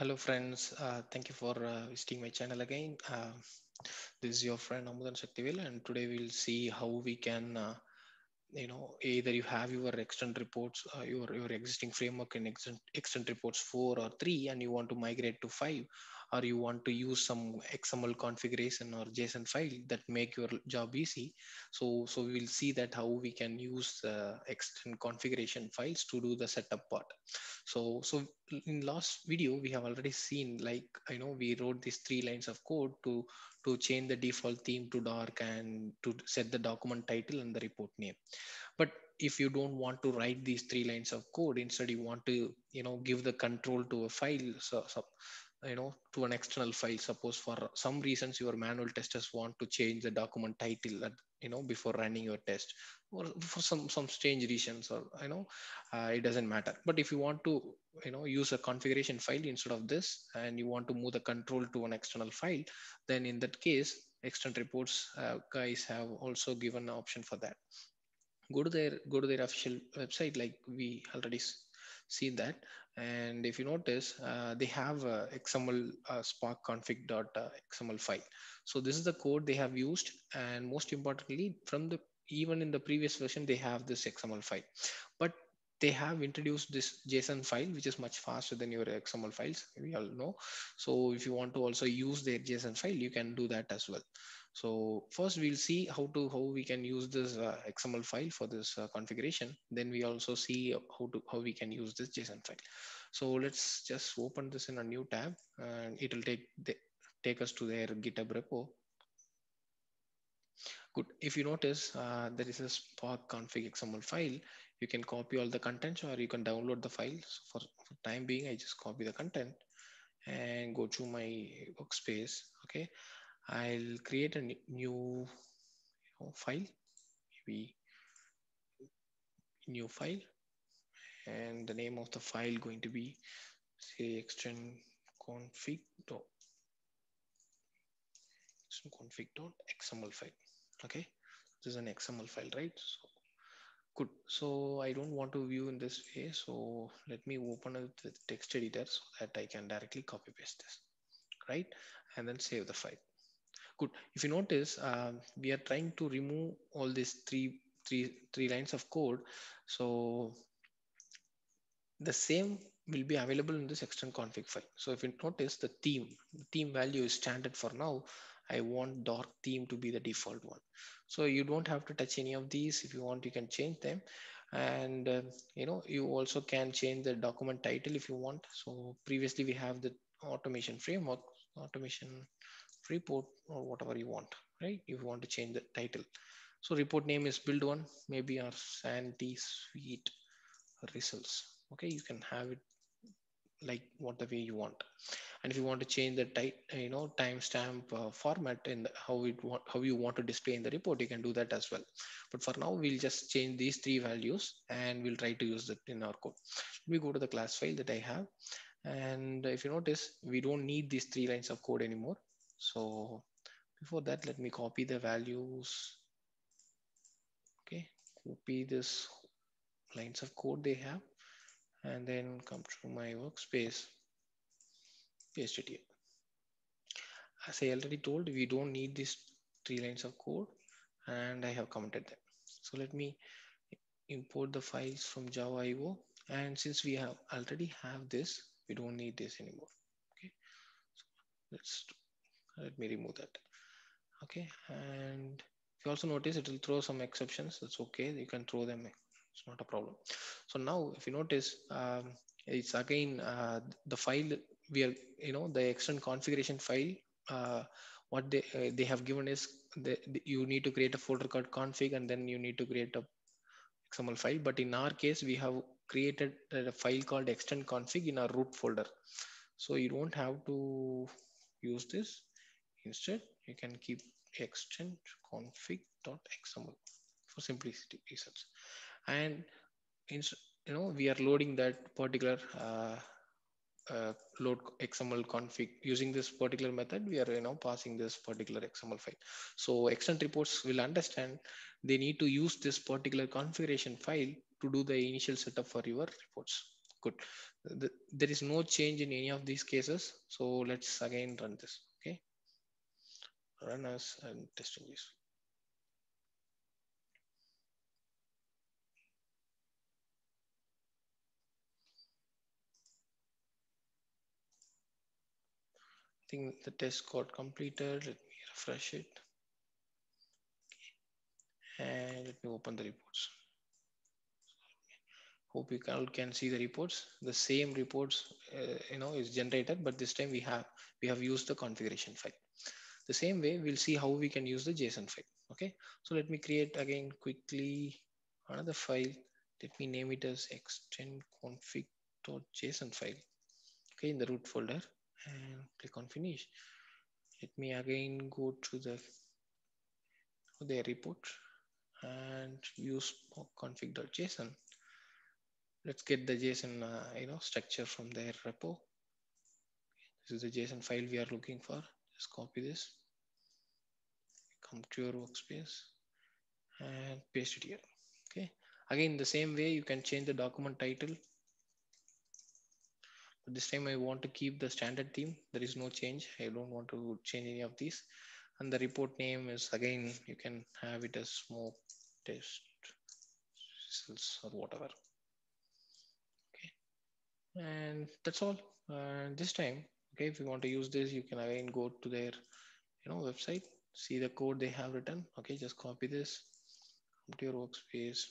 Hello, friends. Uh, thank you for uh, visiting my channel again. Uh, this is your friend Amudan Shaktivel, and today we'll see how we can, uh, you know, either you have your extent reports, uh, your your existing framework in extent, extent reports four or three, and you want to migrate to five, or you want to use some XML configuration or JSON file that make your job easy. So, so we'll see that how we can use uh, extent configuration files to do the setup part so so in last video we have already seen like i know we wrote these three lines of code to to change the default theme to dark and to set the document title and the report name but if you don't want to write these three lines of code instead you want to you know give the control to a file so, so you know to an external file suppose for some reasons your manual testers want to change the document title that you know before running your test. Or for some some strange reasons or you know uh, it doesn't matter. But if you want to you know use a configuration file instead of this and you want to move the control to an external file then in that case extent reports uh, guys have also given an option for that. Go to their go to their official website like we already seen that. And if you notice uh, they have a xml uh, spark config.xml uh, file. So this is the code they have used. And most importantly from the even in the previous version they have this xml file. But they have introduced this json file which is much faster than your xml files we all know so if you want to also use their json file you can do that as well so first we'll see how to how we can use this uh, XML file for this uh, configuration. Then we also see how to how we can use this JSON file. So let's just open this in a new tab and it will take the, take us to their GitHub repo. Good. If you notice, uh, there is a Spark config XML file. You can copy all the contents or you can download the files. For, for time being, I just copy the content and go to my workspace. Okay I'll create a new you know, file, maybe new file, and the name of the file going to be say extent config dot config dot xml file. Okay, this is an XML file, right? So good. So I don't want to view in this way. So let me open it with text editor so that I can directly copy paste this, right? And then save the file good if you notice uh, we are trying to remove all these three three three lines of code so the same will be available in this extent config file so if you notice the theme the theme value is standard for now i want dark theme to be the default one so you don't have to touch any of these if you want you can change them and uh, you know you also can change the document title if you want so previously we have the automation framework automation report or whatever you want, right? If you want to change the title. So report name is build one, maybe our Sandy Suite results. Okay, you can have it like what the way you want. And if you want to change the type, you know, timestamp uh, format and how it want, how you want to display in the report, you can do that as well. But for now, we'll just change these three values and we'll try to use it in our code. Me go to the class file that I have. And if you notice, we don't need these three lines of code anymore. So before that, let me copy the values. Okay, copy this lines of code they have and then come to my workspace, paste it here. As I already told, we don't need these three lines of code and I have commented them. So let me import the files from Java.io. And since we have already have this, we don't need this anymore. Okay, so let's let me remove that okay and you also notice it will throw some exceptions that's okay you can throw them it's not a problem. So now if you notice um, it's again uh, the file we are you know the extent configuration file uh, what they uh, they have given is the, you need to create a folder called config and then you need to create a xml file. But in our case we have created a file called extent config in our root folder. So you don't have to use this. Instead, you can keep extent config.xml for simplicity reasons. And in, you know, we are loading that particular uh, uh, load XML config using this particular method. We are you know passing this particular XML file. So extent reports will understand they need to use this particular configuration file to do the initial setup for your reports. good the, there is no change in any of these cases so let's again run this okay run as and testing this think the test got completed. Let me refresh it. And let me open the reports. Hope you all can see the reports. The same reports uh, you know is generated but this time we have we have used the configuration file. The same way we'll see how we can use the json file okay? So let me create again quickly another file. Let me name it as extent config.json file okay in the root folder and click on finish. Let me again go to the the report and use config.json let's get the json uh, you know structure from their repo. This is the json file we are looking for. Just copy this. Come to your workspace and paste it here. Okay. Again the same way you can change the document title this time i want to keep the standard theme. There is no change. I don't want to change any of these. And the report name is again you can have it as smoke test results or whatever. Okay. and that's all. And this time okay if you want to use this you can again go to their you know website see the code they have written. Okay just copy this. To your workspace.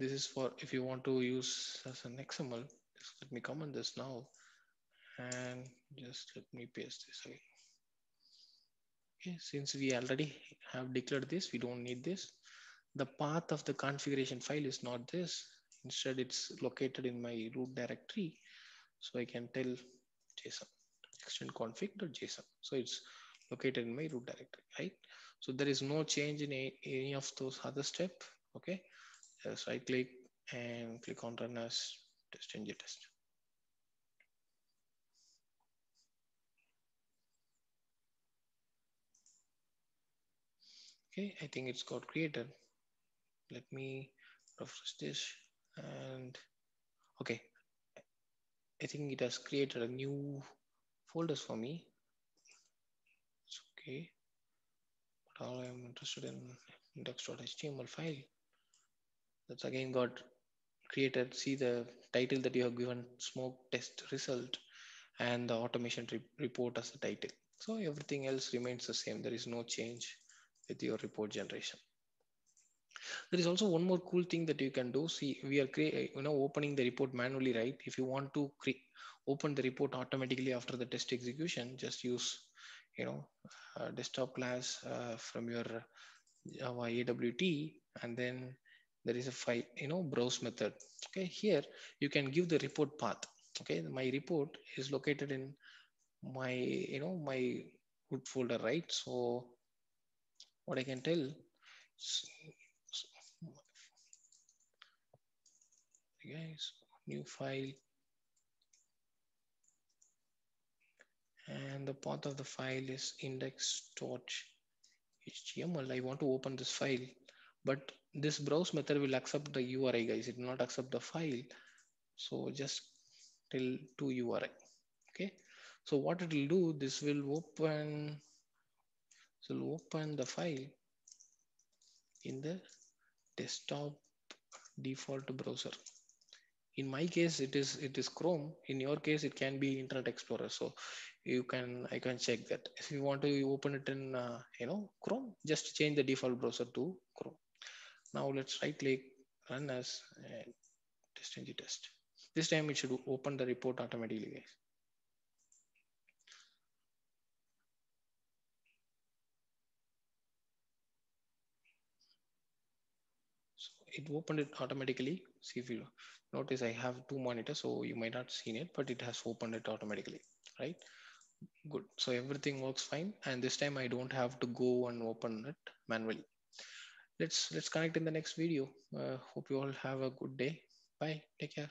This is for if you want to use as an xml just let me comment this now and just let me paste this again okay since we already have declared this we don't need this the path of the configuration file is not this Instead, it's located in my root directory. So I can tell JSON extent config.json. So it's located in my root directory, right? So there is no change in any of those other step. Okay. Just right click and click on run as TestNG test. Okay, I think it's got created. Let me refresh this and okay i think it has created a new folders for me it's okay but all i'm interested in index.html file that's again got created. See the title that you have given smoke test result and the automation re report as the title. So everything else remains the same. There is no change with your report generation. There is also one more cool thing that you can do. See we are create you know opening the report manually right? If you want to create open the report automatically after the test execution just use you know uh, desktop class uh, from your java awt and then there is a file you know browse method. Okay here you can give the report path. Okay my report is located in my you know my root folder right? So what i can tell guys new file. And the path of the file is index.html i want to open this file but this browse method will accept the uri guys. It will not accept the file. So just till to uri okay? So what it will do this will open so will open the file in the desktop default browser. In my case it is it is chrome. In your case it can be internet explorer. So you can i can check that. If you want to open it in uh, you know chrome just change the default browser to chrome now let's right click run as uh, TestNG test this time it should open the report automatically guys so it opened it automatically see if you notice I have two monitors, so you might not seen it, but it has opened it automatically, right? Good. So everything works fine. And this time I don't have to go and open it manually. Let's let's connect in the next video. Uh, hope you all have a good day. Bye. Take care.